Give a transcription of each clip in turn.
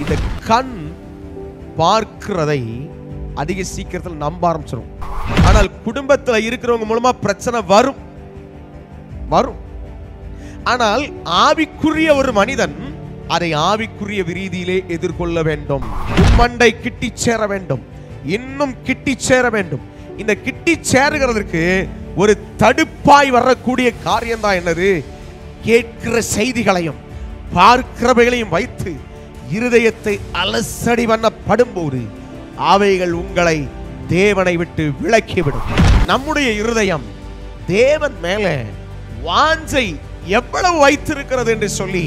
இந்த கண் பார்க்கிறதை அதிக சீக்கிரத்தில் நம்ப ஆரம்பிச்சிடும் ஆனால் குடும்பத்தில் இருக்கிறவங்க மூலமா பிரச்சனை வரும். வரும். ஆனால் ஆவிக்குரிய ஒரு மனிதன் அதை ஆவிக்குரிய ரீதியிலே எதிர்கொள்ள வேண்டும். மண்டை கிட்டி சேர வேண்டும். இன்னும் கிட்டி சேர வேண்டும். இந்த கிட்டி சேருகிறதற்கு ஒரு தடுப்பாய் வரக்கூடிய காரியம்தான் என்னது? கேட்கிற செய்திகளையும் பார்க்கிறவைகளையும் வைத்து இருதயத்தை அலசடி பண்ணப்படும்போது அவைகள் உங்களை தேவனை விட்டு விலக்கிவிடும். நம்முடைய இருதயம் தேவன் மேலே வாஞ்சை எவ்வளவு வைத்திருக்கிறது என்று சொல்லி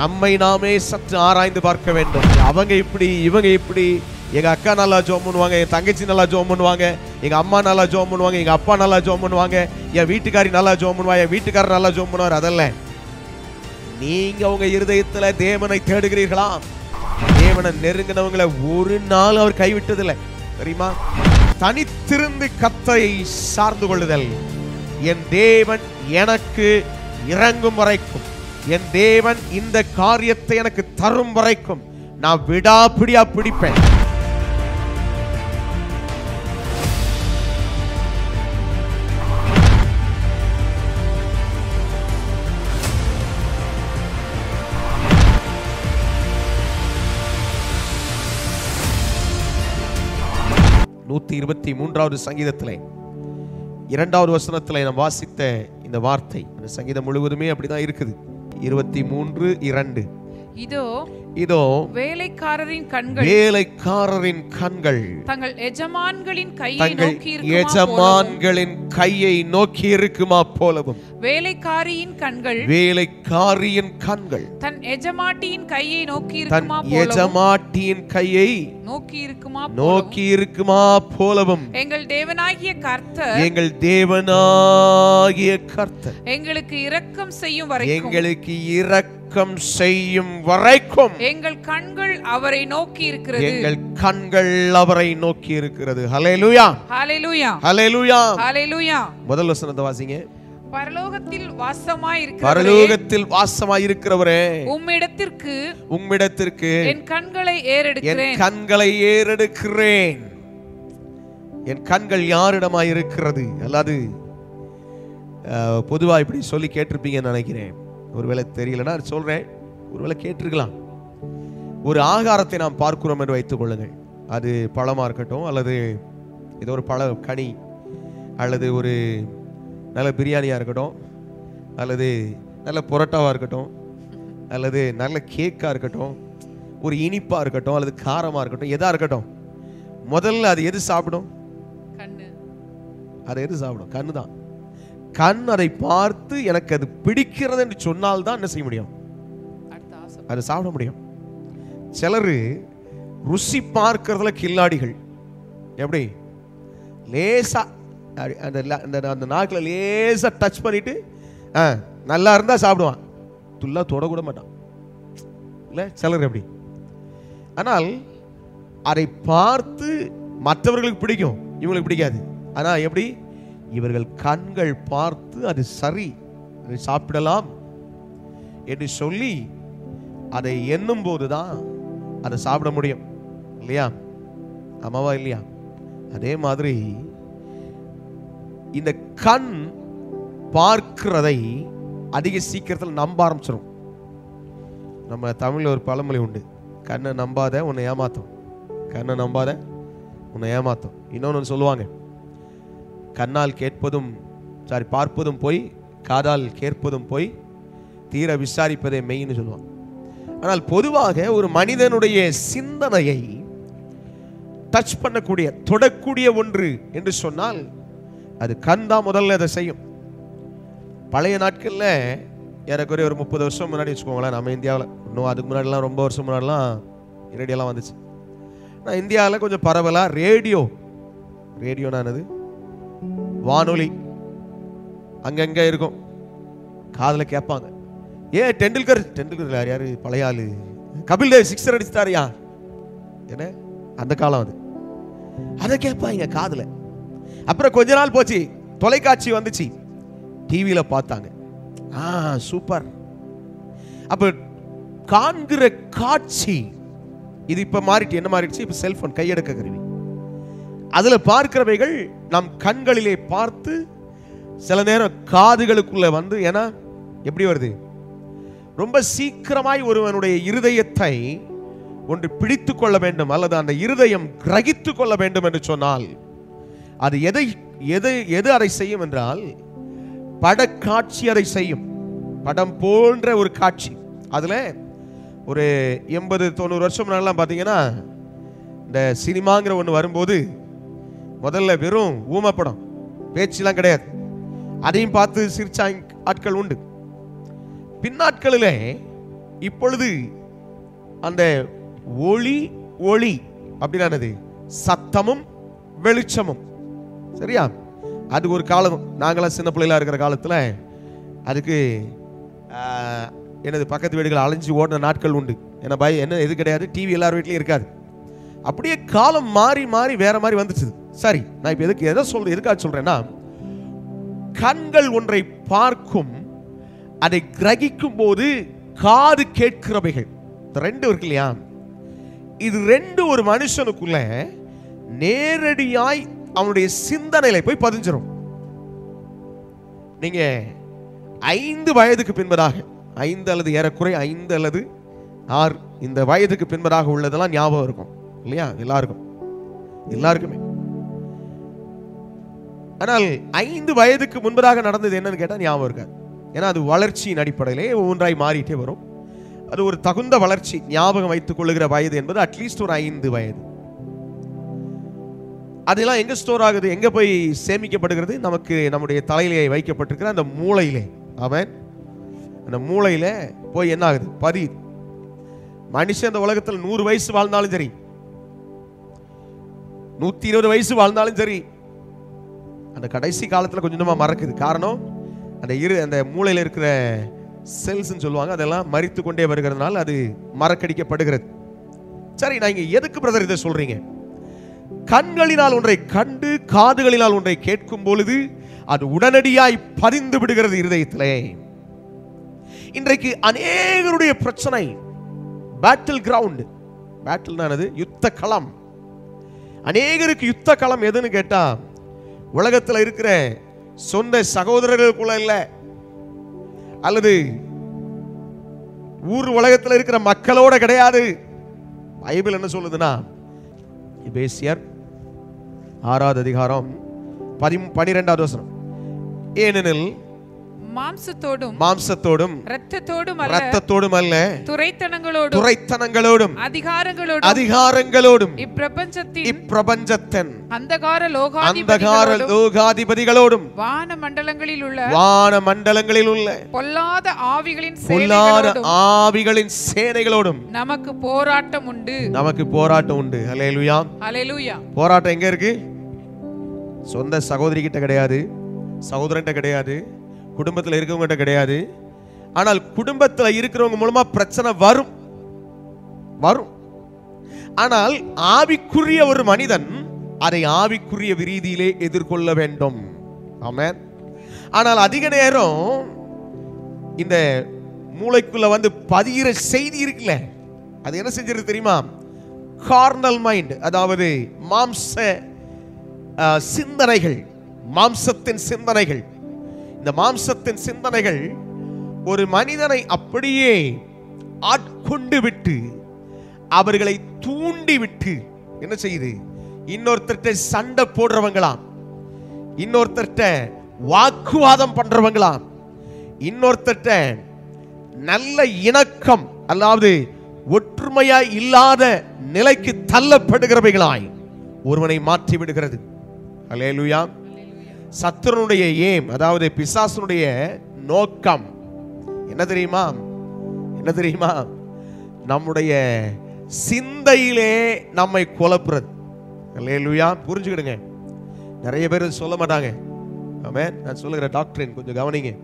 நம்மை நாமே சற்று ஆராய்ந்து பார்க்க வேண்டும். அவங்க இப்படி இவங்க இப்படி எங்க அக்கா நல்லா ஜோம் பண்ணுவாங்க என் தங்கச்சி நல்லா ஜோம் பண்ணுவாங்க எங்க அம்மா நல்லா ஜோம் பண்ணுவாங்க எங்க அப்பா நல்லா ஜோம் பண்ணுவாங்க என் வீட்டுக்காரி நல்லா ஜோம் பண்ணுவா என் வீட்டுக்காரர் நல்லா ஜோம் பண்ணுவார் அதெல்லாம் நீங்க உங்க இருதயத்துல தேவனை தேடுகிறீர்களா? தேவனை நெருங்கினவங்களை ஒரு நாள் அவர் கைவிட்டதில்லை. தெரியுமா? தனித்திருந்து கத்தையை சார்ந்து கொள்ளுதல். என் தேவன் எனக்கு இறங்கும் வரைக்கும். என் தேவன் இந்த காரியத்தை எனக்கு தரும் வரைக்கும். நான் விடாப்பிடியா பிடிப்பேன். நூத்தி இருபத்தி மூன்றாவது சங்கீதத்திலே. இரண்டாவது வசனத்தில் நான் வாசித்த இந்த வார்த்தை. இந்த சங்கீதம் முழுவதுமே அப்படிதான் இருக்குது. இருபத்தி மூன்று இரண்டு. இதோ இதோ வேலைக்காரரின் கண்கள். வேலைக்காரரின் கண்கள். தங்கள் எஜமான்களின் கையை நோக்கி எஜமான்களின் கையை நோக்கி இருக்குமா போலவும். வேலைக்காரியின் கண்கள். வேலைக்காரியின் கண்கள். தன் எஜமாட்டியின் கையை நோக்கி இருக்குமா போலவும். எஜமாட்டியின் கையை நோக்கி இருக்குமா நோக்கி இருக்குமா போலவும். எங்கள் தேவனாகிய கர்த்தர். எங்கள் தேவனாகிய கர்த்தர். எங்களுக்கு இரக்கம் செய்யும் வரைக்கும். எங்களுக்கு இரக்கம் செய்யும் வரைக்கும் எங்கள் கண்கள் அவரை நோக்கி இருக்கிறது. எங்கள் கண்கள் அவரை நோக்கி இருக்கிறது. ஹalleluya ஹalleluya ஹalleluya ஹalleluya முதல் வசனத்தை வாசிங்க. பரலோகத்தில் வாசமாய் இருக்கிறவரே. பரலோகத்தில் வாசமாய் இருக்கிறவரே. உம்மிடத்திற்கு உம்மிடத்திற்கு என் கண்களை என் ஏறெடுக்கிறேன் கண்களை ஏறெடுக்கிறேன். என் கண்கள் யாரிடமாய் இருக்கிறது? அல்லாது பொதுவா இப்படி சொல்லி கேட்டிருப்பீங்கன்னு நினைக்கிறேன். ஒருவேளை தெரியலன்னா சொல்றேன். ஒருவேளை கேட்டிருக்கலாம். ஒரு ஆகாரத்தை நாம் பார்க்கிறோம் என்று வைத்துக் கொள்ளுங்கள். அது பழமா இருக்கட்டும் அல்லது ஏதோ ஒரு பழ கனி அல்லது ஒரு நல்ல பிரியாணியா இருக்கட்டும் அல்லது நல்ல புரோட்டாவா இருக்கட்டும் அல்லது நல்ல கேக்கா இருக்கட்டும் ஒரு இனிப்பா இருக்கட்டும் அல்லது காரமா இருக்கட்டும் எதா இருக்கட்டும். முதல்ல அது எது சாப்பிடும்? அதை எது சாப்பிடும்? கண்ணு தான் கண் அதை பார்த்து எனக்கு அது பிடிக்கிறது என்று சொன்னால் தான் என்ன செய்ய முடியும்? அதை சாப்பிட முடியும். சிலர் ருசி பார்க்கறதுல கில்லாடிகள். எப்படி? லேசா அந்த அந்த நாக்கில் லேசா டச் பண்ணிட்டு ஆ நல்லா இருந்தா சாப்பிடுவான். துள்ளா தொடக்கூட மாட்டான். இல்லை சிலர் எப்படி? ஆனால் அதை பார்த்து மற்றவர்களுக்கு பிடிக்கும். இவங்களுக்கு பிடிக்காது. ஆனா எப்படி? இவர்கள் கண்கள் பார்த்து அது சரி அதை சாப்பிடலாம் என்று சொல்லி அதை எண்ணும் போதுதான் அதை சாப்பிட முடியும். இல்லையா? ஆமாவா இல்லையா? அதே மாதிரி இந்த கண் பார்க்கிறதை அதிக சீக்கிரத்தில் நம்ப ஆரம்பிச்சிடும் நம்ம தமிழ்ல ஒரு பழமொழி உண்டு. கண்ணை நம்பாத உன்னை ஏமாத்தும். கண்ணை நம்பாத உன்னை ஏமாத்தும். இன்னொன்று சொல்லுவாங்க. கண்ணால் கேட்பதும் சாரி பார்ப்பதும் போய் காதால் கேட்பதும் போய் தீர விசாரிப்பதே மெய்ன்னு சொல்லுவாங்க ஆனால் பொதுவாக ஒரு மனிதனுடைய சிந்தனையை டச் பண்ணக்கூடிய தொடக்கூடிய ஒன்று என்று சொன்னால் அது கண் தான் முதல்ல அதை செய்யும். பழைய நாட்களில் ஏறக்குறைய ஒரு முப்பது வருஷம் முன்னாடி வச்சுக்கோங்களேன் நம்ம இந்தியாவில். இன்னும் அதுக்கு முன்னாடிலாம் ரொம்ப வருஷம் முன்னாடிலாம் ரேடியோலாம் வந்துச்சு. ஆனால் இந்தியாவில் கொஞ்சம் பரவலாக ரேடியோ. ரேடியோனானது வானொலி. அங்கங்கே இருக்கும். காதில் கேட்பாங்க ஏன் டெண்டுல்கர் டெண்டுல்கர் யார் யார்? பழைய கபில் தேவ் சிக்ஸர் அடிச்சிட்டாரியா என்ன? அந்த காலம் அது. அதை கேட்பாங்க காதில். அப்புறம் கொஞ்ச நாள் போச்சு தொலைக்காட்சி வந்துச்சு. டிவியில் பார்த்தாங்க. ஆ சூப்பர். அப்ப காண்கிற காட்சி. இது இப்ப மாறிட்டு என்ன மாறிடுச்சு? இப்ப செல்போன் கையெடுக்க கருவி. அதுல பார்க்கிறவைகள் நம் கண்களிலே பார்த்து சில நேரம் காதுகளுக்குள்ள வந்து ஏன்னா எப்படி வருது? ரொம்ப சீக்கிரமாய் ஒருவனுடைய இருதயத்தை ஒன்று பிடித்து கொள்ள வேண்டும் அல்லது அந்த இருதயம் கிரகித்து கொள்ள வேண்டும் என்று சொன்னால் அது எதை எது எது அதை செய்யும் என்றால் படக்காட்சி அதை செய்யும். படம் போன்ற ஒரு காட்சி. அதில் ஒரு எண்பது தொண்ணூறு வருஷம் முன்னாடிலாம் பார்த்தீங்கன்னா இந்த சினிமாங்கிற ஒன்று வரும்போது முதல்ல வெறும் ஊமப்படம். பேச்சுலாம் கிடையாது. அதையும் பார்த்து சிரிச்ச ஆட்கள் உண்டு. பின்னாட்களிலே இப்பொழுது அந்த ஒளி ஒளி அப்படின்னானது சத்தமும் வெளிச்சமும். சரியா? அது ஒரு காலம் நாங்களாம் சின்ன பிள்ளைகளா இருக்கிற காலத்தில் அதுக்கு எனது பக்கத்து வீடுகள் அலைஞ்சு ஓடின நாட்கள் உண்டு. என்ன பய என்ன எது கிடையாது. டிவி எல்லார் வீட்லையும் இருக்காது. அப்படியே காலம் மாறி மாறி வேற மாதிரி வந்துச்சு சரி நான் இப்போ எதுக்கு எதை சொல்றேன் எதுக்காக சொல்றேன்னா கண்கள் ஒன்றை பார்க்கும் அதை கிரகிக்கும் போது காது கேட்கிறவைகள். ரெண்டு இருக்கு இல்லையா? இது ரெண்டு ஒரு மனுஷனுக்குள்ள நேரடியாய் அவனுடைய சிந்தனையில போய் பதிஞ்சிடும் நீங்க ஐந்து வயதுக்கு பின்பதாக ஐந்து அல்லது ஏறக்குறை ஐந்து அல்லது ஆறு இந்த வயதுக்கு பின்பதாக உள்ளதெல்லாம் ஞாபகம் இருக்கும். இல்லையா? எல்லாருக்கும். எல்லாருக்குமே. ஆனால் ஐந்து வயதுக்கு முன்பதாக நடந்தது என்னன்னு கேட்டால் ஞாபகம் இருக்காது ஏன்னா அது வளர்ச்சியின் அடிப்படையிலே ஒவ்வொன்றாய் மாறிட்டே வரும். அது ஒரு தகுந்த வளர்ச்சி ஞாபகம் வைத்துக் கொள்ளுகிற வயது என்பது அட்லீஸ்ட் ஒரு ஐந்து வயது. அதெல்லாம் எங்க ஸ்டோர் ஆகுது எங்க போய் சேமிக்கப்படுகிறது? நமக்கு நம்முடைய தலையிலே வைக்கப்பட்டிருக்கிற அந்த மூளையிலே. அவன் அந்த மூளையில போய் என்ன ஆகுது? பதி. மனுஷன் இந்த உலகத்தில் நூறு வயசு வாழ்ந்தாலும் சரி நூத்தி இருபது வயசு வாழ்ந்தாலும் சரி அந்த கடைசி காலத்தில் கொஞ்சம் கொஞ்சமாக மறக்குது. காரணம் அந்த இரு அந்த மூளையில் இருக்கிற செல்ஸ்ன்னு சொல்லுவாங்க அதெல்லாம் மறித்து கொண்டே வருகிறதுனால அது மறக்கடிக்கப்படுகிறது. சரி நான் இங்கே எதுக்கு பிரதர் இதை சொல்கிறீங்க கண்களினால் ஒன்றை கண்டு காதுகளினால் ஒன்றை கேட்கும் பொழுது அது உடனடியாய் பதிந்து விடுகிறது இருதயத்திலே. இன்றைக்கு அநேகருடைய பிரச்சனை பேட்டில் கிரவுண்ட் பேட்டில் யுத்த களம் அநேகருக்கு யுத்த களம் எதுன்னு கேட்டால் உலகத்துல இருக்கிற சொந்த சகோதரர்களுக்குள்ள இல்ல. அல்லது ஊர் உலகத்துல இருக்கிற மக்களோட கிடையாது. பைபிள் என்ன சொல்லுதுன்னா எபேசியர் ஆறாவது அதிகாரம் பதி பனிரெண்டாவது வசனம். ஏனெனில் மாம்சத்தோடும் மாம்சத்தோடும் இரத்தத்தோடும் அல்ல ரத்தத்தோடும் அல்ல துரைத்தனங்களோடும் துரைத்தனங்களோடும் அதிகாரங்களோடும் அதிகாரங்களோடும் இப்பிரபஞ்சத்தின் இப்பிரபஞ்சத்தன் அந்தகார அந்தகார லோகாதிபதிகளோடும் வான மண்டலங்களில் உள்ள வான மண்டலங்களில் உள்ள பொல்லாத ஆவிகளின் பொல்லாத ஆவிகளின் சேனைகளோடும் நமக்கு போராட்டம் உண்டு. நமக்கு போராட்டம் உண்டு. ஹalleluya அலையலூயா போராட்டம் எங்க இருக்கு? சொந்த சகோதரி கிட்ட கிடையாது சகோதரன்ட்ட கிடையாது. குடும்பத்தில் இருக்கவங்ககிட்ட கிடையாது. ஆனால் குடும்பத்தில் இருக்கிறவங்க மூலமா பிரச்சனை வரும். வரும். ஆனால் ஆவிக்குரிய ஒரு மனிதன் அதை ஆவிக்குரிய ரீதியிலே எதிர்கொள்ள வேண்டும். ஆமென். ஆனால் அதிக நேரம் இந்த மூளைக்குள்ள வந்து பதிகிற செய்தி இருக்குல்ல அது என்ன செஞ்சிருக்கு தெரியுமா? கார்னல் மைண்ட் அதாவது மாம்ச சிந்தனைகள் மாம்சத்தின் சிந்தனைகள். இந்த மாம்சத்தின் சிந்தனைகள் ஒரு மனிதனை அப்படியே ஆட்கொண்டு விட்டு அவர்களை தூண்டி விட்டு என்ன செய்யுது? இன்னொருத்தர்கிட்ட சண்டை போடுறவங்களாம். இன்னொருத்தர்கிட்ட வாக்குவாதம் பண்றவங்களாம். இன்னொருத்தர்கிட்ட நல்ல இணக்கம் அல்லாவது ஒற்றுமையா இல்லாத நிலைக்கு தள்ளப்படுகிறவைகளாய் ஒருவனை மாற்றி விடுகிறது. அலேலுயா சத்துருனுடைய ஏம் அதாவது பிசாசனுடைய நோக்கம். என்ன தெரியுமா? என்ன தெரியுமா? நம்முடைய சிந்தையிலே நம்மை குழப்புறது. இல்லையா புரிஞ்சுக்கிடுங்க. நிறைய பேர் சொல்ல மாட்டாங்க. ஆமே நான் சொல்லுகிற டாக்டரின் கொஞ்சம் கவனிங்க.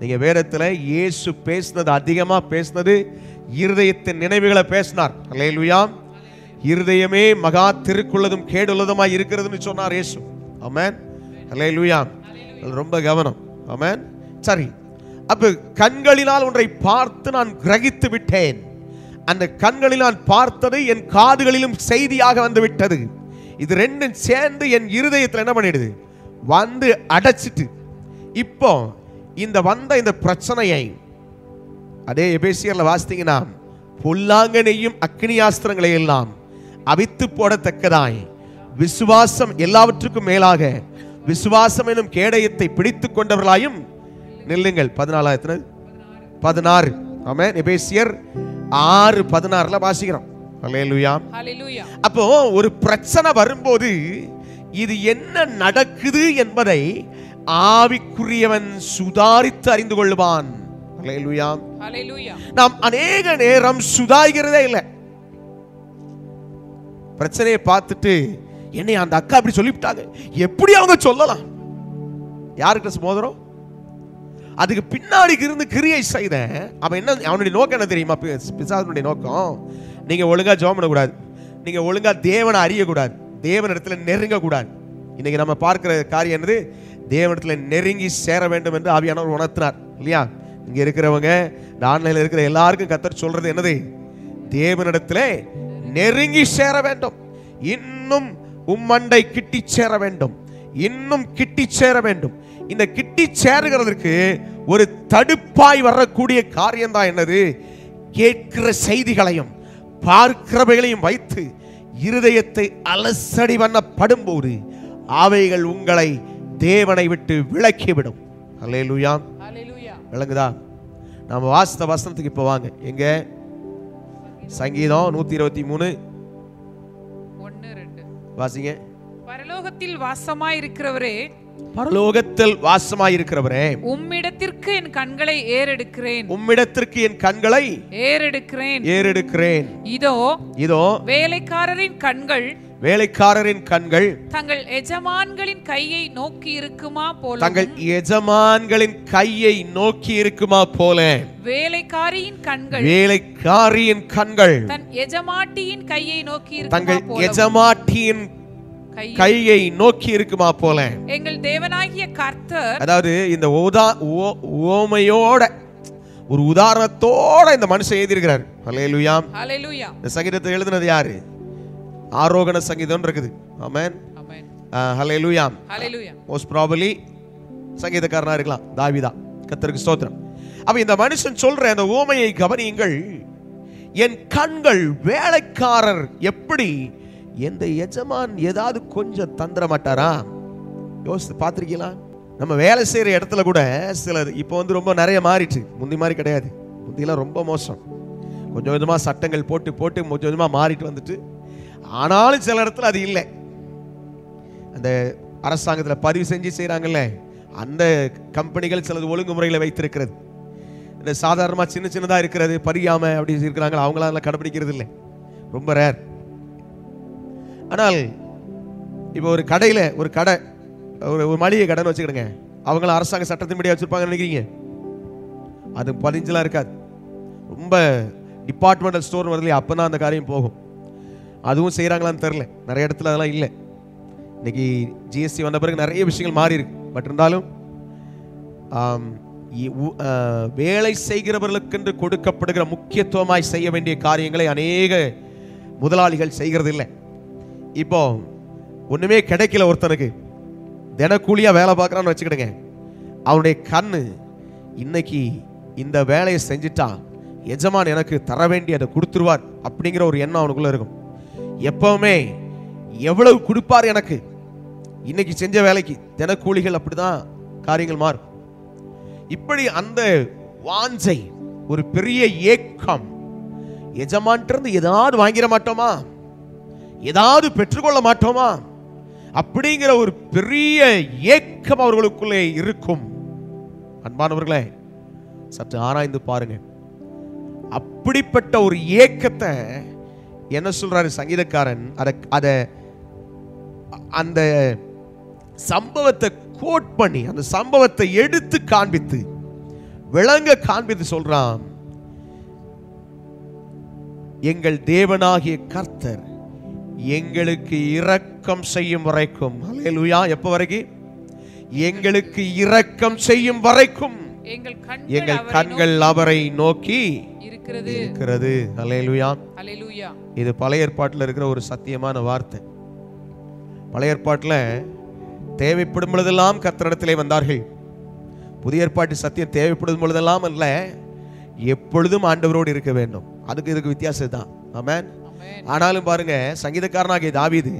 நீங்கள் வேதத்தில் இயேசு பேசினது அதிகமாக பேசினது இருதயத்தின் நினைவுகளை பேசினார். இல்லையா இருதயமே மகா திருக்குள்ளதும் கேடுள்ளதுமாக இருக்கிறதுன்னு சொன்னார் இயேசு. ஆமேன் ஹலே லூயா ரொம்ப கவனம். ஆமேன் சரி. அப்போ கண்களினால் ஒன்றை பார்த்து நான் கிரகித்து விட்டேன். அந்த கண்களில் நான் பார்த்தது என் காதுகளிலும் செய்தியாக வந்து விட்டது. இது ரெண்டும் சேர்ந்து என் இருதயத்தில் என்ன பண்ணிடுது? வந்து அடைச்சிட்டு. இப்போ இந்த வந்த இந்த பிரச்சனையை அதே எபேசியர்ல வாசித்தீங்கன்னா பொல்லாங்கனையும் அக்னியாஸ்திரங்களை எல்லாம் அவித்து போடத்தக்கதாய். விசுவாசம் எல்லாவற்றுக்கும் மேலாக விசுவாசம் எனும் கேடயத்தை பிடித்துக் கொண்டவர்களாயும் நில்லுங்கள் பதினாலாயிரத்துல பதினாறு. ஆமென். எபேசியர் ஆறு பதினாறுல வாசிக்கிறோம். அப்போ ஒரு பிரச்சனை வரும்போது இது என்ன நடக்குது என்பதை ஆவிக்குரியவன் சுதாரித்து அறிந்து கொள்வான் நாம் அநேக நேரம் சுதாரிக்கிறதே இல்லை. பிரச்சனையை பார்த்துட்டு என்னை அந்த அக்கா அப்படி சொல்லிவிட்டாங்க. எப்படி அவங்க சொல்லலாம்? யாருக்கு மோதிரம்? அதுக்கு பின்னாடி இருந்து கிரியை செய்த அவன் என்ன அவனுடைய நோக்கம் என்ன தெரியுமா? பிசாசனுடைய நோக்கம்? நீங்க ஒழுங்கா ஜோம் பண்ணக்கூடாது நீங்க ஒழுங்கா தேவனை அறியக்கூடாது. தேவனிடத்துல நெருங்கக்கூடாது. இன்னைக்கு நம்ம பார்க்கிற காரியம் என்னது? தேவனிடத்துல நெருங்கி சேர வேண்டும் என்று ஆவியானவர் உணர்த்தினார். இல்லையா? இங்கே இருக்கிறவங்க இந்த ஆன்லைனில் இருக்கிற எல்லாருக்கும் கத்தர் சொல்றது என்னது? தேவனிடத்தில் நெருங்கி சேர வேண்டும். இன்னும் உம்மண்டை கிட்டி சேர வேண்டும். இன்னும் கிட்டி சேர வேண்டும். இந்த கிட்டி சேருகிறதற்கு ஒரு தடுப்பாய் வரக்கூடிய காரியம் தான் என்னது? கேட்கிற செய்திகளையும் பார்க்கிறவைகளையும் வைத்து இருதயத்தை அலசடி பண்ணப்படும்போது அவைகள் உங்களை தேவனை விட்டு அல்லேலூயா. ஹalleluya விளங்குதா? நாம வாசித்த வசனத்துக்கு இப்போ வாங்க. எங்க? சங்கீதம் நூத்தி இருபத்தி மூணு. 1 2 வாசிங்க. பரலோகத்தில் வாசமாயிருக்கிறவரே பரலோகத்தில் வாசமாயிருக்கிறவரே உம்மிடத்திற்கு என் கண்களை ஏறெடுக்கிறேன். உம்மிடத்திற்கு என் கண்களை ஏறெடுக்கிறேன். ஏறெடுக்கிறேன். இதோ இதோ வேலைக்காரரின் கண்கள் வேலைக்காரரின் கண்கள் தங்கள் எஜமான்களின் கையை நோக்கி இருக்குமா போல தங்கள் எஜமான்களின் கையை நோக்கி இருக்குமா போல? வேலைக்காரியின் கண்கள் வேலைக்காரியின் கண்கள் தன் எஜமாட்டியின் கையை நோக்கி தங்கள் எஜமாட்டியின் கையை நோக்கி இருக்குமா போல? எங்கள் தேவனாகிய கர்த்தர் அதாவது இந்த உதா ஓ- உவமையோட ஒரு உதாரணத்தோட இந்த மனுஷன் எழுதியிருக்கிறார். ஹalleluyaம் ஹalleluya. இந்த சங்கீதத்தை எழுதினது யாரு? ஆரோகண சங்கீதம் இருக்குது. ஆமென் ஹalleluya மோஸ்ட் ப்ராபலி சங்கீதக்காரனா இருக்கலாம். தாவிதா. கத்தருக்கு ஸ்தோத்திரம். அப்ப இந்த மனுஷன் சொல்ற அந்த ஓமையை கவனியுங்கள். என் கண்கள் வேலைக்காரர் எப்படி? எந்த எஜமான் ஏதாவது கொஞ்சம் தந்திர மாட்டாரா யோசித்து பார்த்திருக்கீங்களா? நம்ம வேலை செய்யற இடத்துல கூட சிலர் இப்போ வந்து ரொம்ப நிறைய மாறிட்டு முந்தி மாதிரி கிடையாது. முந்தியெல்லாம் ரொம்ப மோசம். கொஞ்சம் கொஞ்சமா சட்டங்கள் போட்டு போட்டு கொஞ்சம் கொஞ்சமா மாறிட்டு வந்துட்டு ஆனாலும் சில இடத்துல அது இல்லை. அந்த அரசாங்கத்தில் பதிவு செஞ்சு செய்கிறாங்கல்ல அந்த கம்பெனிகள் சிலது ஒழுங்குமுறையில் வைத்திருக்கிறது. இந்த சாதாரணமாக சின்ன சின்னதாக இருக்கிறது பரியாம அப்படி இருக்கிறாங்க அவங்களாம் அதெல்லாம் கடைபிடிக்கிறது இல்லை. ரொம்ப ரேர் ஆனால் இப்போ ஒரு கடையில் ஒரு கடை ஒரு ஒரு மளிகை கடைன்னு வச்சுக்கிடுங்க. அவங்கள அரசாங்க சட்டத்தின்படி வச்சுருப்பாங்கன்னு நினைக்கிறீங்க? அது பதிஞ்செலாம் இருக்காது. ரொம்ப டிபார்ட்மெண்டல் ஸ்டோர் வரலையே அப்போ தான் அந்த காரியம் போகும். அதுவும் செய்கிறாங்களான்னு தெரில நிறைய இடத்துல அதெல்லாம் இல்லை. இன்னைக்கு ஜிஎஸ்டி வந்த பிறகு நிறைய விஷயங்கள் மாறி இருக்கு. பட் இருந்தாலும் வேலை செய்கிறவர்களுக்கென்று கொடுக்கப்படுகிற முக்கியத்துவமாய் செய்ய வேண்டிய காரியங்களை அநேக முதலாளிகள் செய்கிறது இல்லை. இப்போ ஒன்றுமே கிடைக்கல ஒருத்தனுக்கு. தினக்கூலியாக வேலை பார்க்குறான்னு வச்சுக்கிடுங்க. அவனுடைய கண் இன்னைக்கு இந்த வேலையை செஞ்சுட்டா எஜமான் எனக்கு தர வேண்டியதை கொடுத்துருவார் அப்படிங்கிற ஒரு எண்ணம் அவனுக்குள்ளே இருக்கும். எப்பவுமே எவ்வளவு கொடுப்பார் எனக்கு? இன்னைக்கு செஞ்ச வேலைக்கு தினக்கூலிகள் அப்படிதான் காரியங்கள் மாறும். இப்படி அந்த வாஞ்சை ஒரு பெரிய ஏக்கம் எஜமான்ட்டிருந்து ஏதாவது வாங்கிட மாட்டோமா? ஏதாவது பெற்றுக்கொள்ள மாட்டோமா? அப்படிங்கிற ஒரு பெரிய ஏக்கம் அவர்களுக்குள்ளே இருக்கும். அன்பானவர்களே சற்று ஆராய்ந்து பாருங்க அப்படிப்பட்ட ஒரு ஏக்கத்தை என்ன சொல்றாரு சங்கீதக்காரன்? அத அத அந்த சம்பவத்தை கோட் பண்ணி அந்த சம்பவத்தை எடுத்து காண்பித்து விளங்க காண்பித்து சொல்றான் எங்கள் தேவனாகிய கர்த்தர் எங்களுக்கு இரக்கம் செய்யும் வரைக்கும் அல்லேலூயா எப்ப வரைக்கும் எங்களுக்கு இரக்கம் செய்யும் வரைக்கும் எங்கள் கண்கள் அவரை நோக்கி இருக்கிறது. இருக்கிறது. அல்லேலூயா அல்லேலூயா இது பழைய ஏற்பாட்டில் இருக்கிற ஒரு சத்தியமான வார்த்தை. பழைய ஏற்பாட்டில் தேவைப்படும் பொழுதெல்லாம் கர்த்தரிடத்திலே வந்தார்கள். புதிய ஏற்பாட்டு சத்தியம் தேவைப்படும் பொழுதெல்லாம் அல்ல எப்பொழுதும் ஆண்டவரோடு இருக்க வேண்டும். அதுக்கு இதுக்கு வித்தியாசம் தான் ஆமென் ஆனாலும் பாருங்க சங்கீதக்காரனாகிய தாவீது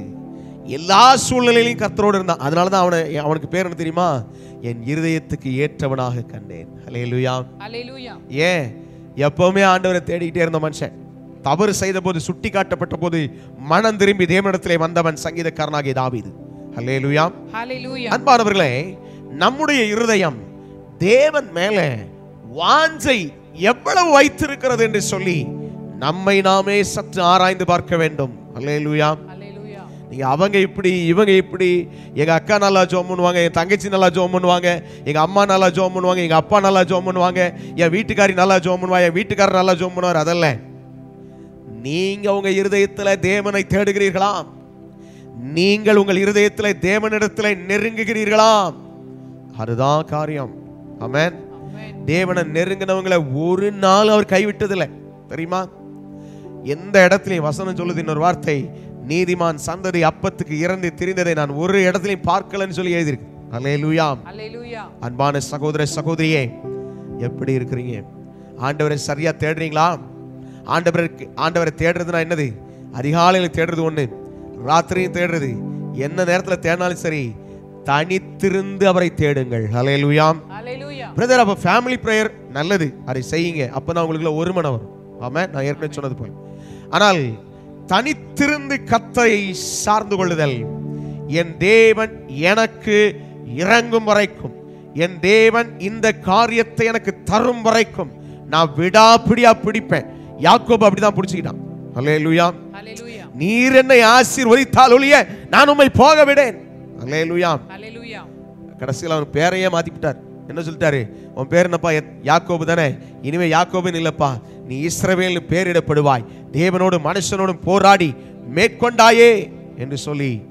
எல்லா சூழ்நிலையிலும் கர்த்தரோடு இருந்தான். அதனால தான் அவனை அவனுக்கு பேர் என்ன தெரியுமா? என் இருதயத்துக்கு ஏற்றவனாக கண்டேன். அல்லேலூயா ஏன்? எப்பவுமே ஆண்டவரை தேடிக்கிட்டே இருந்த மனுஷன். தவறு செய்த போது சுட்டி காட்டப்பட்ட போது மனம் திரும்பி தேவனிடத்திலே வந்தவன் சங்கீதக்காரனாகிய தாவீது. அல்லேலூயா அல்லேலூயா அன்பானவர்களே நம்முடைய இருதயம் தேவன் மேல வாஞ்சை எவ்வளவு வைத்திருக்கிறது என்று சொல்லி நம்மை நாமே சற்று ஆராய்ந்து பார்க்க வேண்டும். அல்லேலூயா அல்லேலூயா நீங்க அவங்க இப்படி இவங்க இப்படி எங்க அக்கா நல்லா ஜோம் பண்ணுவாங்க என் தங்கச்சி நல்லா ஜோம் பண்ணுவாங்க எங்க அம்மா நல்லா ஜோம் பண்ணுவாங்க எங்க அப்பா நல்லா ஜோம் பண்ணுவாங்க என் வீட்டுக்காரி நல்லா ஜோம் பண்ணுவாங்க என் வீட்டுக்காரர் நல்லா ஜோம் பண்ணுவார் அதல்ல. நீங்க உங்க இருதயத்துல தேவனை தேடுகிறீர்களா நீங்கள் உங்கள் இருதயத்துல தேவனிடத்துல நெருங்குகிறீர்களா அதுதான் காரியம். ஆமென். தேவனை நெருங்கினவங்களை ஒரு நாள் அவர் கைவிட்டதில்லை. தெரியுமா? எந்த இடத்துலையும் வசனம் சொல்லுது இன்னொரு வார்த்தை. நீதிமான் சந்ததி அப்பத்துக்கு இறந்து திரிந்ததை நான் ஒரு இடத்துலையும் பார்க்கலன்னு சொல்லி எழுதியிருக்கு. அல்லேலூயா. அன்பான சகோதர சகோதரியே எப்படி இருக்கிறீங்க? ஆண்டவரை சரியா தேடுறீங்களா? ஆண்டவருக்கு ஆண்டவரை தேடுறதுனா என்னது? அதிகாலையில் தேடுறது ஒண்ணு ராத்திரியும் தேடுறது. என்ன நேரத்தில் தேடினாலும் சரி தனித்திருந்து அவரை தேடுங்கள். அல்லேலூயா. பிரதர் அப்ப ஃபேமிலி ப்ரேயர் நல்லது. அதை செய்யுங்க. அப்பதான் உங்களுக்குள்ள ஒரு மனம் வரும். ஆமா நான் ஏற்கனவே சொன்னது போல. ஆனால் தனித்திருந்து கத்தரை சார்ந்து கொள்ளுதல். என் தேவன் எனக்கு இறங்கும் வரைக்கும் என் தேவன் இந்த காரியத்தை எனக்கு தரும் வரைக்கும் நான் விடாப்பிடியா பிடிப்பேன். யாக்கோபு அப்படிதான் பிடிச்சுக்கிட்டான். அல்லேலூயா அல்லேலூயா நீர் என்னை ஆசீர்வதித்தால் ஒழிய நான் உம்மை போக விடேன் அல்லேலூயா அல்லேலூயா கடைசியில் அவன் பேரையே மாத்திவிட்டார் என்ன சொல்லிட்டாரு? உன் பேர் என்னப்பா? யாக்கோபு தானே? இனிமே யாக்கோபுன்னு இல்லப்பா. நீ இஸ்ரவேல்னு பேரிடப்படுவாய். தேவனோடும் மனுஷனோடும் போராடி மேற்கொண்டாயே என்று சொல்லி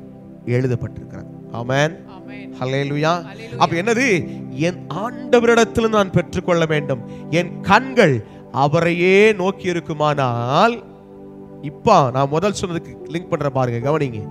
எழுதப்பட்டிருக்கிறது. ஆமென். அல்லேலூயா. அப்ப என்னது? என் ஆண்டவரிடத்தில் நான் பெற்றுக்கொள்ள வேண்டும். என் கண்கள் அவரையே நோக்கி இருக்குமானால் இப்போ நான் முதல் சொன்னதுக்கு லிங்க் பண்ற பாருங்க கவனிங்க.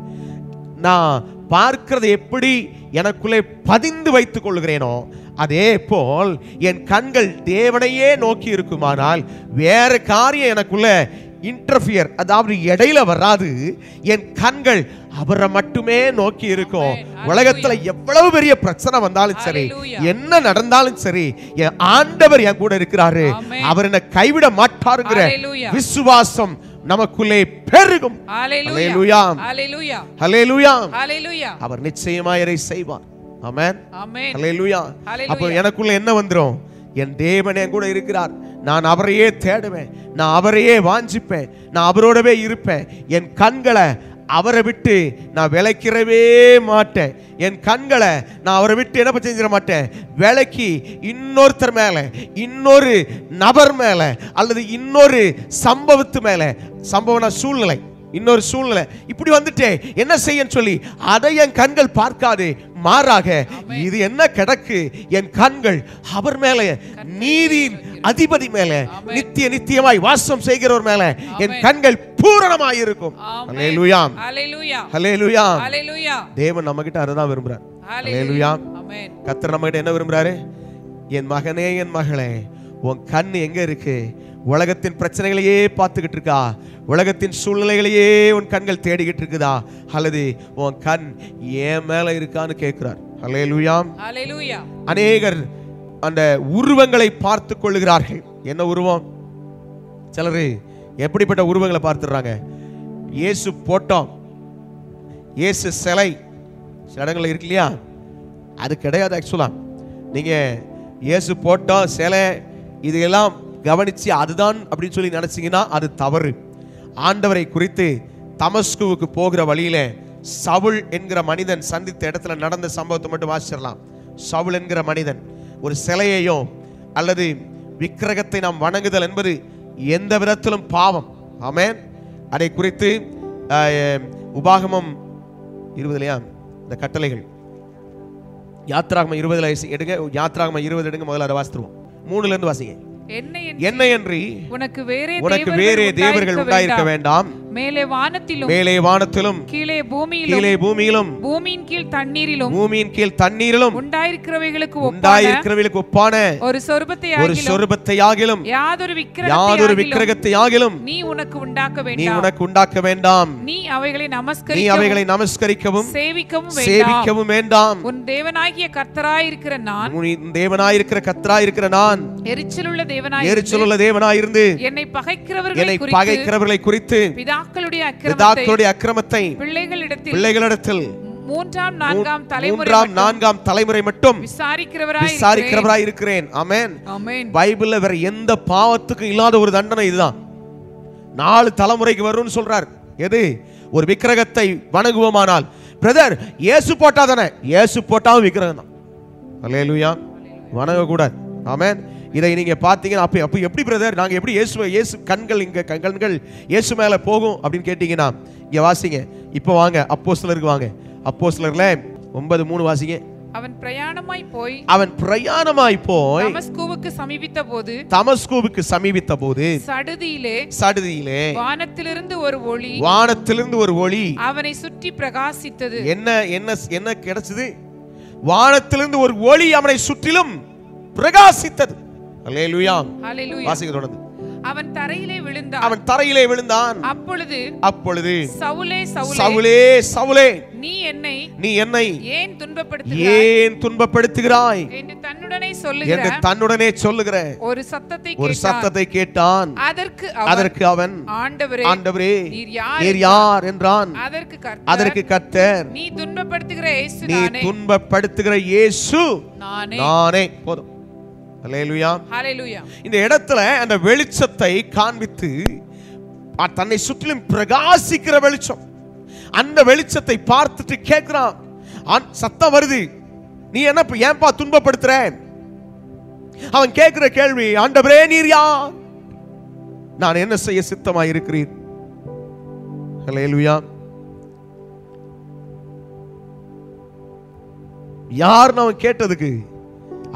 நான் பார்க்கிறது எப்படி எனக்குள்ளே பதிந்து வைத்துக் கொள்கிறேனோ அதே போல் என் கண்கள் தேவனையே நோக்கி இருக்குமானால் வேற காரியம் எனக்குள்ள இன்டர்ஃபியர் அதாவது இடையில வராது என் கண்கள் அவரை மட்டுமே நோக்கி இருக்கும். உலகத்துல எவ்வளவு பெரிய பிரச்சனை வந்தாலும் சரி. என்ன நடந்தாலும் சரி என் ஆண்டவர் என் கூட இருக்கிறாரு. அவர் என்னை கைவிட மாட்டாருங்கிற. விசுவாசம் நமக்குள்ளே பெருகும். அவர் நிச்சயமா இதை செய்வார். அப்போ எனக்குள்ள என்ன வந்துரும்? என் தேவன் என் கூட இருக்கிறார். நான் அவரையே தேடுவேன். நான் அவரையே வாஞ்சிப்பேன். நான் அவரோடவே இருப்பேன். என் கண்களை அவரை விட்டு நான் விளக்கிறவே மாட்டேன். என் கண்களை நான் அவரை விட்டு என்ன செஞ்சிட மாட்டேன்? விளக்கி இன்னொருத்தர் மேலே இன்னொரு நபர் மேலே அல்லது இன்னொரு சம்பவத்து மேலே சம்பவம்னா சூழ்நிலை. இன்னொரு சூழ்நிலை. இப்படி வந்துட்டே என்ன செய்யன்னு சொல்லி அதை என் கண்கள் பார்க்காது மாறாக இது என்ன கிடக்கு? என் கண்கள் அவர் மேலே நீதியின் அதிபதி மேலே. நித்திய நித்தியமாய் வாசம் செய்கிறவர் மேலே என். கண்கள் பூரணமாய் இருக்கும். ஹalleluya. ஹalleluya. அல்லேலூயா தேவன் நம்ம கிட்ட அதை தான் விரும்புறார். ஹalleluya. ஆமென். கர்த்தர் நம்ம கிட்ட என்ன விரும்புறாரு? என் மகனே என் மகளே உன் கண் எங்க இருக்கு? உலகத்தின் பிரச்சனைகளையே பார்த்துக்கிட்டு இருக்கா உலகத்தின் சூழ்நிலைகளையே உன் கண்கள் தேடிக்கிட்டு இருக்குதா அல்லது உன் கண் ஏன் மேல இருக்கான்னு கேட்கிறார். அல்லேலூயா அநேகர் அந்த உருவங்களை பார்த்து கொள்ளுகிறார்கள். என்ன உருவம்? சிலர் எப்படிப்பட்ட உருவங்களை பார்த்துடுறாங்க? இயேசு போட்டோம். இயேசு சிலை. சில இடங்கள்ல இருக்கு இல்லையா? அது கிடையாது ஆக்சுவலா நீங்க இயேசு போட்டோம் சிலை இதையெல்லாம் கவனிச்சு அதுதான் அப்படின்னு சொல்லி நினைச்சீங்கன்னா அது தவறு. ஆண்டவரை குறித்து தமஸ்குவுக்கு போகிற வழியில சவுல் என்கிற மனிதன் சந்தித்த இடத்துல நடந்த சம்பவத்தை மட்டும் வாசிச்சிடலாம். சவுல் என்கிற மனிதன் ஒரு சிலையையோ அல்லது விக்கிரகத்தை நாம் வணங்குதல் என்பது எந்த விதத்திலும் பாவம். ஆமென். அதை குறித்து அஹ், உபாகமம் இருபதுலையா? இந்த கட்டளைகள். யாத்ராகம இருபதுல எடுங்க யாத்ராகம இருபது எடுங்க முதல்ல அதை வாசித்துருவோம். மூணுல இருந்து வாசிங்க. என்னை என்ன என்று உனக்கு வேறே உனக்கு வேறே தேவர்கள் உண்டாயிருக்க வேண்டாம். மேலே வானத்திலும் மேலே வானத்திலும் கீழே பூமியிலும் கீழே பூமியிலும் பூமியின் கீழ் தண்ணீரிலும் பூமியின் கீழ் தண்ணீரிலும் உண்டாயிருக்கிறவைகளுக்கு ஒப்பான உண்டாயிருக்கிறவர்களுக்கு ஒப்பான ஒரு சொருபத்தை ஒரு சொருபத்தை ஆகிலும் யாதொரு யாதொரு விக்கிரகத்தை விக்கிரகத்தை ஆகிலும் நீ உனக்கு உண்டாக்க நீ வேண்டாம். உனக்கு உண்டாக்க வேண்டாம். நீ அவைகளை நீ நமஸ்கரிக்கவும் அவைகளை நமஸ்கரிக்கவும் சேவிக்கவும் சேவிக்கவும் வேண்டாம். உன் தேவனாகிய கர்த்தராயிருக்கிற நான் உன் தேவனாயிருக்கிற கத்தராயிருக்கிற நான் எரிச்சலுள்ள தேவனாய் எரிச்சலுள்ள தேவனாயிருந்து என்னை பகைக்கிறவர்களை என்னை குறித்து பகைக்கிறவர்களை குறித்து பிதாக்களுடைய அக்கிரமத்தை பிதாக்களுடைய அக்கிரமத்தை பிள்ளைகளிடத்தில் பிள்ளைகளிடத்தில் மூன்றாம் நான்காம் தலைமுறை மூன்றாம் நான்காம் தலைமுறை மட்டும் விசாரிக்கிறவராய் விசாரிக்கிறவராய் இருக்கிறேன். ஆமென். ஆமென். பைபிள்ல வேற எந்த பாவத்துக்கும் இல்லாத ஒரு தண்டனை இதுதான். நாலு தலைமுறைக்கு வரும்னு சொல்றார். எது? ஒரு விக்கிரகத்தை வணங்குவோமானால். பிரதர் இயேசு போட்டா தானே? இயேசு போட்டாவும் விக்கிரகம் தான். அல்லேலூயா. வணங்க கூடாது ஆமென். இதை நீங்க பார்த்தீங்கன்னா அப்ப அப்ப எப்படி பிரதர் நாங்க எப்படி இயேசு இயேசு கண்கள் இங்க கண்கள் இயேசு மேல போகும் அப்படின்னு கேட்டீங்கன்னா இங்க வாசிங்க. இப்போ வாங்க அப்போஸ்தலருக்கு வாங்க. அப்போஸ்தலர்ல ஒன்பது மூணு வாசிங்க. அவன் பிரயாணமாய் போய் அவன் பிரயாணமாய் போய் தமஸ்குவுக்கு சமீபித்த போது தமஸ்கூவுக்கு சமீபித்த போது சடுதியிலே சடுதியிலே வானத்திலிருந்து ஒரு ஒளி வானத்திலிருந்து ஒரு ஒளி அவனை சுற்றி பிரகாசித்தது. என்ன என்ன என்ன கிடைச்சது? வானத்திலிருந்து ஒரு ஒளி அவனை சுற்றிலும் பிரகாசித்தது. அல்லேலூயா ஹalleluya வாசிக்க தொடர்ந்து அவன் தரையிலே விழுந்தான். அவன் தரையிலே விழுந்தான். அப்பொழுது அப்பொழுது சவுலே சவுலே சவுலே நீ என்னை நீ என்னை ஏன் துன்பப்படுத்துகிறாய்? ஏன் துன்பப்படுத்துகிறாய்? என்று தன்னுடனே என்று சொல்லுகிற தன்னுடனே சொல்லுகிற ஒரு சத்தத்தை ஒரு சத்தத்தை கேட்டான். அதற்கு அதற்கு அவன் ஆண்டவரே ஆண்டவரே நீர் யார் நீர் யார் என்றான். அதற்கு கர்த்தர் அதற்கு கர்த்தர் நீ துன்பப்படுத்துகிற இயேசு நீ துன்பப்படுத்துகிற இயேசு நானே. நானே. போதும். இந்த இடத்துல அந்த வெளிச்சத்தை காண்பித்து தன்னை சுற்றிலும் பிரகாசிக்கிற வெளிச்சம். அந்த வெளிச்சத்தை பார்த்துட்டு கேட்கிறான். சத்தம் வருது. நீ என்ன ஏன்பா துன்பப்படுத்துற? அவன் கேட்கிற கேள்வி ஆண்டவரே நீர் யார்? நான் என்ன செய்ய சித்தமாய் இருக்கிறீர் ஹalleluya யாருன்னு அவன் கேட்டதுக்கு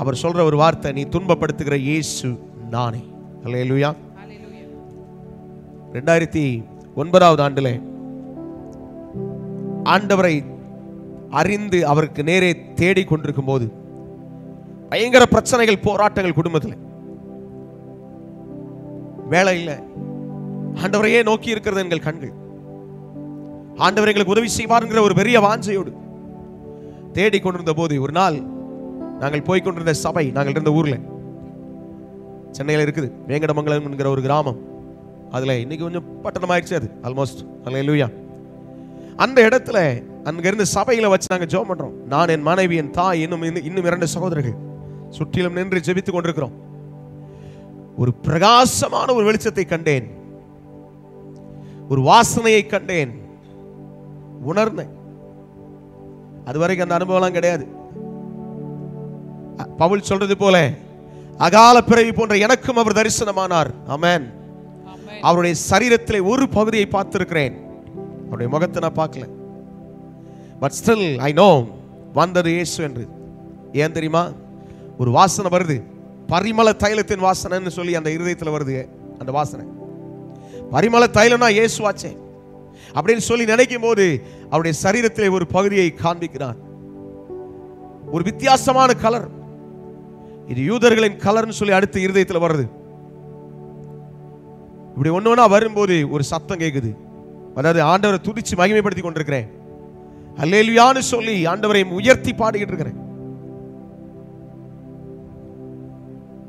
அவர் சொல்ற ஒரு வார்த்தை நீ துன்பப்படுத்துகிற இயேசு நானே. அல்லேலூயா ரெண்டாயிரத்தி ஒன்பதாவது ஆண்டுல ஆண்டவரை அறிந்து அவருக்கு நேரே தேடி கொண்டிருக்கும் போது பயங்கர பிரச்சனைகள் போராட்டங்கள் குடும்பத்தில். வேலை இல்லை ஆண்டவரையே நோக்கி இருக்கிறது எங்கள் கண்கள். ஆண்டவர் எங்களுக்கு உதவி செய்வார்ங்கிற ஒரு பெரிய வாஞ்சையோடு தேடி கொண்டிருந்த போது ஒரு நாள் நாங்கள் போய் கொண்டிருந்த சபை நாங்கள் இருந்த ஊர்ல. சென்னையில் இருக்குது. வேங்கடமங்கலம் என்கிற ஒரு கிராமம். அதுல இன்னைக்கு கொஞ்சம் பட்டணம் ஆயிடுச்சு அது. ஆல்மோஸ்ட் லூயா அந்த இடத்துல அங்கிருந்து இருந்து வச்சு நாங்க ஜோம் பண்ணுறோம் நான் என் மனைவி என் தாய் இன்னும் இன்னும் இன்னும் இரண்டு சகோதரர்கள். சுற்றிலும் நின்று ஜெபித்து கொண்டிருக்கிறோம். ஒரு பிரகாசமான ஒரு வெளிச்சத்தை கண்டேன். ஒரு வாசனையை கண்டேன். உணர்ந்தேன். அது வரைக்கும் அந்த அனுபவம்லாம் கிடையாது. பவுல் சொல்றது போல அகால பிறவி போன்ற எனக்கும் அவர் தரிசனமானார். ஆமென். அவருடைய சரீரத்திலே ஒரு பகுதியை பார்த்திருக்கிறேன். அவருடைய முகத்தை நான் பார்க்கல. பட் ஸ்டில் ஐ நோ வந்தது இயேசு என்று. ஏன் தெரியுமா? ஒரு வாசனை வருது. பரிமள தைலத்தின் வாசனைன்னு சொல்லி அந்த இருதயத்தில் வருது அந்த வாசனை. பரிமள தைலம்னா இயேசுவாச்சே அப்படின்னு சொல்லி நினைக்கும் போது அவருடைய சரீரத்திலே ஒரு பகுதியை காண்பிக்கிறான் ஒரு வித்தியாசமான கலர். இது யூதர்களின் கலர்னு சொல்லி அடுத்த இருதயத்தில் வருது இப்படி ஒண்ணு ஒண்ணா வரும்போது ஒரு சத்தம் கேக்குது. அதாவது ஆண்டவரை துதிச்சு மகிமைப்படுத்தி கொண்டிருக்கிறேன். அல்லேலுயான்னு சொல்லி ஆண்டவரை உயர்த்தி பாடிக்கிட்டு இருக்கிறேன்.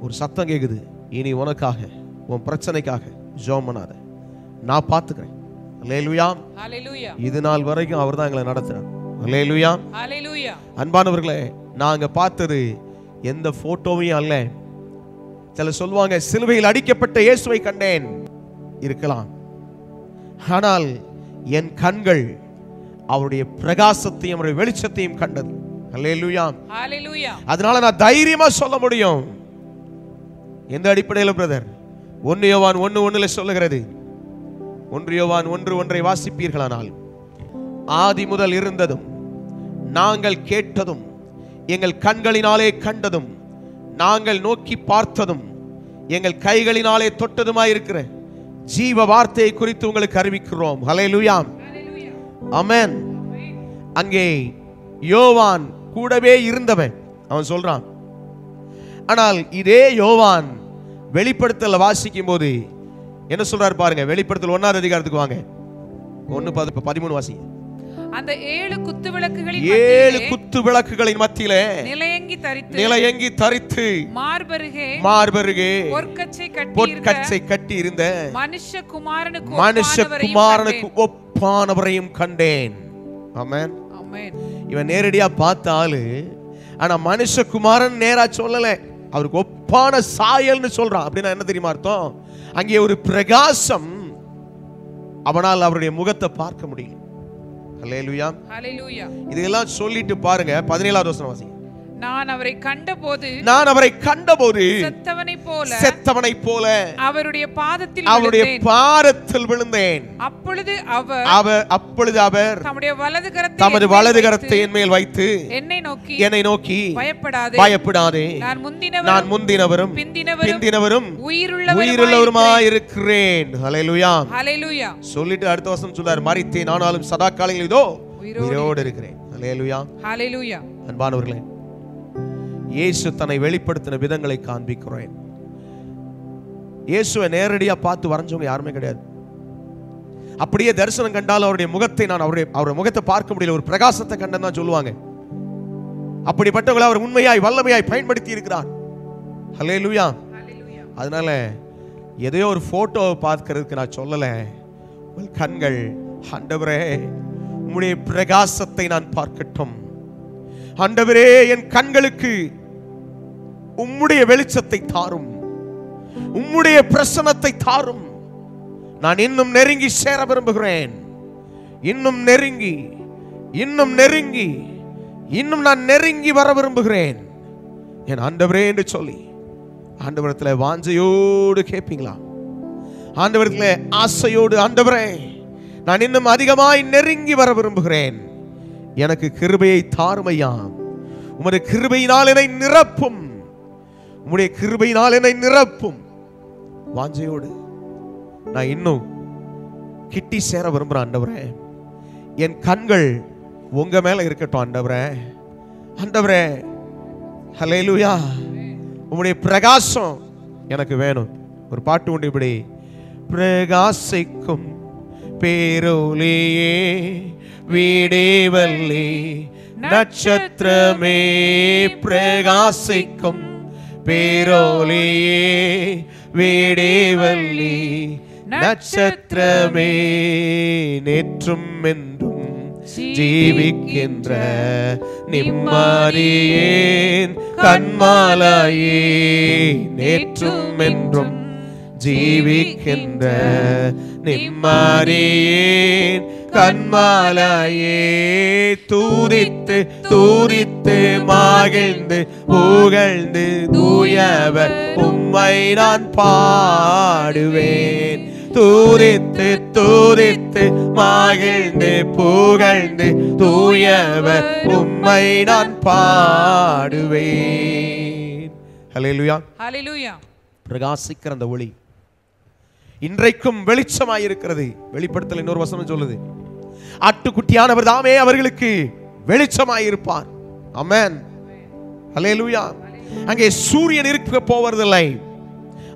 ஒரு சத்தம் கேக்குது. இனி உனக்காக உன் பிரச்சனைக்காக ஜெபம் பண்ணாத. நான் பார்த்துக்கிறேன். அல்லேலுயா ஹalleluya இது நாள் வரைக்கும் அவர் தான் எங்களை நடத்துறார். அல்லேலுயா ஹalleluya அன்பானவர்களே நாங்க பார்த்தது எந்த போட்டோவையும் அல்ல. சில சொல்லுவாங்க சிலுவையில் அடிக்கப்பட்ட இயேசுவை கண்டேன். இருக்கலாம். ஆனால் என் கண்கள் அவருடைய பிரகாசத்தையும் அவருடைய வெளிச்சத்தையும் கண்டது. அதனால நான் தைரியமா சொல்ல முடியும். எந்த அடிப்படையில் பிரதர்? ஒன்னு யோவான் ஒன்னு ஒண்ணுல சொல்லுகிறது. ஒன்று யோவான் ஒன்று ஒன்றை வாசிப்பீர்களானால் ஆதி முதல் இருந்ததும் நாங்கள் கேட்டதும் எங்கள் கண்களினாலே கண்டதும் நாங்கள் நோக்கி பார்த்ததும் எங்கள் கைகளினாலே தொட்டதுமாயிருக்கிற ஜீவ வார்த்தையை குறித்து உங்களுக்கு அறிவிக்கிறோம். ஹalleluyaம் ஆமென் அங்கே யோவான் கூடவே இருந்தவன். அவன் சொல்றான் ஆனால் இதே யோவான் வெளிப்படுத்தல வாசிக்கும் போது என்ன சொல்றாரு பாருங்க வெளிப்படுத்தல் ஒன்னாவது அதிகாரத்துக்கு வாங்க. பதி- பதிமூணு வாசிங்க. அந்த ஏழு குத்து விளக்குகளின் ஏழு குத்து விளக்குகளின் மத்தியிலே நிலையங்கி தரித்து நிலையங்கி தரித்து மார்பருகே மார்பருகே பொற்கச்சை கட்டி பொற்கச்சை கட்டி இருந்த மனுஷ குமாரனுக்கு மனுஷ குமாரனுக்கு. ஒப்பானவரையும் கண்டேன் ஆமென் ஆமென். இவன் நேரடியா பார்த்த ஆளு ஆனா மனுஷகுமாரன் நேரா சொல்லல அவருக்கு ஒப்பான சாயல்னு சொல்றான் அப்படின்னா என்ன தெரியுமா அர்த்தம் அங்கே ஒரு பிரகாசம் அவனால் அவருடைய முகத்தை பார்க்க முடியும். இதெல்லாம் சொல்லிட்டு பாருங்க பதினேழாவது வசனம் வாசிங்க. நான் அவரை கண்டபோது நான் அவரை கண்டபோது செத்தவனைப் போல செத்தவனைப் போல அவருடைய பாதத்தில் அவருடைய. பாதத்தில் விழுந்தேன். அப்பொழுது அவர் அவர் அப்பொழுது அவர் தம்முடைய வலது கரத்தை தமது வலது கரத்தை என் மேல் வைத்து என்னை நோக்கி என்னை நோக்கி பயப்படாதே. பயப்படாதே. நான் முந்தினவரும் நான் முந்தினவரும் பிந்தினவரும் பிந்தினவரும் உயிருள்ளவருமாய் உயிருள்ளவருமாய் இருக்கிறேன் ஹalleluya. ஹalleluya. சொல்லிட்டு அடுத்த வருஷம் சொல்றார் மரித்தேன் ஆனாலும் சதா காலங்களில் இதோ உயிரோடு இருக்கிறேன். ஹalleluya. ஹalleluya. அன்பானவர்களே இயேசு தன்னை வெளிப்படுத்தின விதங்களை காண்பிக்கிறேன். இயேசுவை நேரடியா பார்த்து வரைஞ்சவங்க யாருமே கிடையாது. அப்படியே தரிசனம் கண்டால் அவருடைய முகத்தை நான் அவருடைய அவருடைய முகத்தை பார்க்க முடியல. ஒரு பிரகாசத்தை கண்டன் தான் சொல்லுவாங்க. அப்படிப்பட்டவங்களை அவர் உண்மையாய் வல்லமையாய் பயன்படுத்தி இருக்கிறார். ஹalleluya. ஹalleluya. அதனால எதையோ ஒரு போட்டோவை பார்க்கறதுக்கு நான் சொல்லல. உங்கள் கண்கள் ஆண்டவரே உம்முடைய பிரகாசத்தை நான் பார்க்கட்டும். ஆண்டவரே என் கண்களுக்கு உம்முடைய வெளிச்சத்தை தாரும். உம்முடைய பிரசனத்தை தாரும். நான் இன்னும் நெருங்கி சேர விரும்புகிறேன். இன்னும் நெருங்கி இன்னும் நெருங்கி இன்னும் நான் நெருங்கி வர விரும்புகிறேன். என் ஆண்டவரே என்று சொல்லி ஆண்டவரத்தில் வாஞ்சையோடு கேட்பீங்களா? ஆண்டவரத்தில் ஆசையோடு ஆண்டவரே நான் இன்னும் அதிகமாய் நெருங்கி வர விரும்புகிறேன். எனக்கு கிருபையை தாருமையாம். உமது கிருபையினால் என்னை நிரப்பும். உம்முடைய கிருபையினால் என்னை நிரப்பும். வாஞ்சையோடு நான் இன்னும் கிட்டி சேர விரும்புகிறேன் ஆண்டவரே. என் கண்கள் உங்க மேல இருக்கட்டும் ஆண்டவரே. ஆண்டவரே ஹalleluya. உம்முடைய பிரகாசம் எனக்கு வேணும். ஒரு பாட்டு உண்டு இப்படி. பிரகாசிக்கும் பேரொளியே வீடேவல்லி நட்சத்திரமே பிரகாசிக்கும் பேரோலியே வீடேவல்லி நட்சத்திரமே நேற்றும் என்றும் ஜீவிக்கின்ற நிம்மாரியேன் கண்மாலாயே நேற்றும் என்றும் ஜீவிக்கின்ற நிம்மதியேன். கண்மாலையே தூரித்து தூரித்து மகிழ்ந்து புகழ்ந்து தூயவர் உம்மை நான் பாடுவேன். தூரித்து தூரித்து மகிழ்ந்து புகழ்ந்து தூயவர் உம்மை நான் பாடுவேன். ஹalleluya. ஹalleluya. பிரகாசிக்கிற அந்த ஒளி. இன்றைக்கும் வெளிச்சமாயிருக்கிறது. வெளிப்படுத்தல் இன்னொரு வசனம் சொல்லுது. ஆட்டுக்குட்டியானவர் தாமே அவர்களுக்கு வெளிச்சமாயிருப்பார். அமேன் லூயா அங்கே சூரியன் இருக்க போவதில்லை.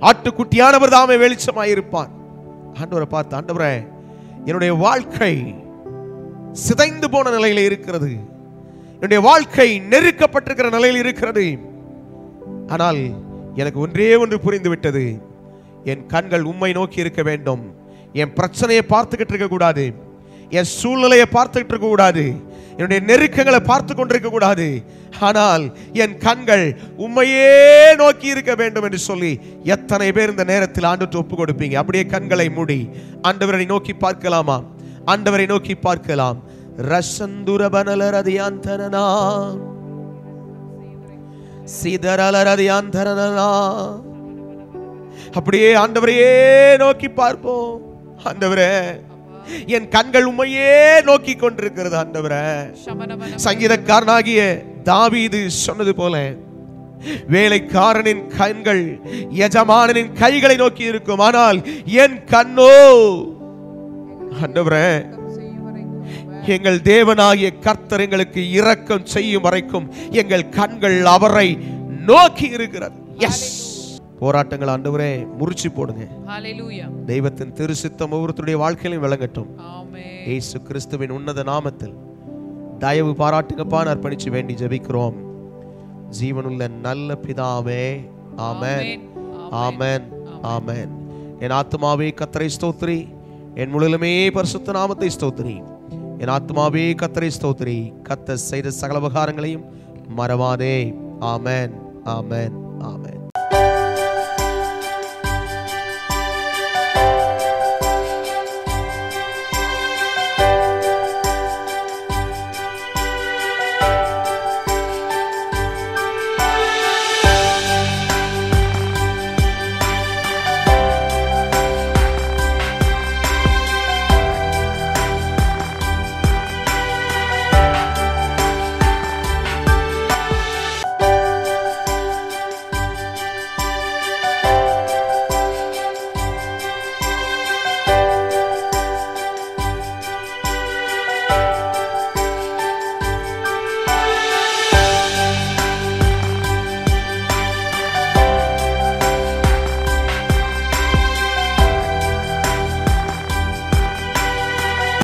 ஆட்டுக்குட்டியானவர் தாமே வெளிச்சமாயிருப்பார். ஆண்டவரை பார்த்து ஆண்டவரே என்னுடைய வாழ்க்கை சிதைந்து போன நிலையில் இருக்கிறது. என்னுடைய வாழ்க்கை நெருக்கப்பட்டிருக்கிற நிலையில் இருக்கிறது. ஆனால் எனக்கு ஒன்றே ஒன்று புரிந்து விட்டது என் கண்கள் உம்மை நோக்கி இருக்க வேண்டும். என் பிரச்சனையை பார்த்துக்கிட்டு இருக்கக்கூடாது என் சூழ்நிலையை பார்த்துக்கிட்டு இருக்கக்கூடாது என்னுடைய நெருக்கங்களை பார்த்து கொண்டிருக்க கூடாது. ஆனால் என் கண்கள் உம்மையே நோக்கி இருக்க வேண்டும் என்று சொல்லி எத்தனை பேர் இந்த நேரத்தில் ஆண்டு ஒப்பு கொடுப்பீங்க? அப்படியே கண்களை மூடி ஆண்டவரை நோக்கி பார்க்கலாமா? ஆண்டவரை நோக்கி பார்க்கலாம். ரசந்துரபனலரதியாந்தரனா. சிதறலரதியாந்தரனா அப்படியே ஆண்டவரையே நோக்கி பார்ப்போம். ஆண்டவரே என் கண்கள் உண்மையே நோக்கி கொண்டிருக்கிறது ஆண்டவரே. சங்கீதக்காரனாகிய தாவீது சொன்னது போல வேலைக்காரனின் கண்கள் எஜமானனின் கைகளை நோக்கி இருக்கும். ஆனால் என் கண்ணோ ஆண்டவரே எங்கள் தேவனாகிய கர்த்தர் எங்களுக்கு இரக்கம் செய்யும் வரைக்கும் எங்கள் கண்கள் அவரை நோக்கி இருக்கிறது. எஸ் போராட்டங்கள் ஆண்டவரே முறிச்சு போடுங்க. தெய்வத்தின் திருசித்தம் ஒவ்வொருத்தருடைய வாழ்க்கையிலும் விளங்கட்டும். இயேசு கிறிஸ்துவின் உன்னத நாமத்தில் தயவு பாராட்டுங்கப்பான்னு அர்ப்பணிச்சு வேண்டி ஜெபிக்கிறோம். ஜீவனுள்ள நல்ல பிதாவே ஆமென். ஆமென். ஆமென். என் ஆத்மாவே கத்தரை ஸ்தோத்திரி என் முழுலுமே பரிசுத்த நாமத்தை ஸ்தோத்திரி என் ஆத்மாவே கத்தரை ஸ்தோத்திரி கத்த செய்த சகல உபகாரங்களையும் மறவாதே. ஆமென். ஆமென். ஆமென்.